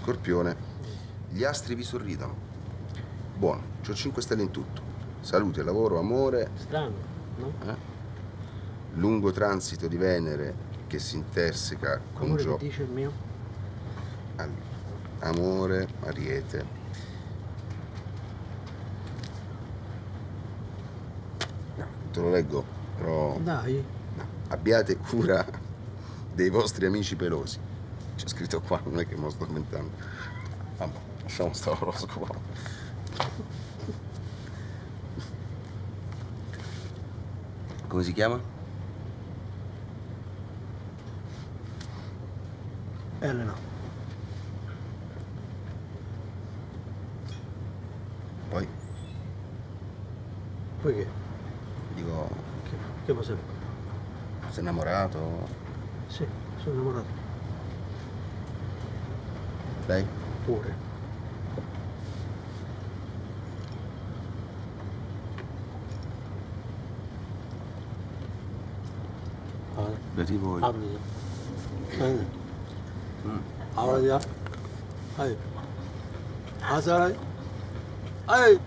Scorpione. Gli astri vi sorridono. Buono, c'ho 5 stelle in tutto. Salute, lavoro, amore, Strano, no? eh? lungo transito di Venere che si interseca con Amore Gio. che dice il mio? Al- Amore, Ariete. No, te lo leggo, però Dai. no. abbiate cura dei vostri amici pelosi. C'è scritto qua, non è che lo sto inventando. Vabbè, lasciamo sta oroscopo. Come si chiama? Elena. Poi Poi che? dico, Che, che cosa? sei innamorato? Sì, sono innamorato. today? 40. Betty Boy. How are you? Araya. How's that? Hayır.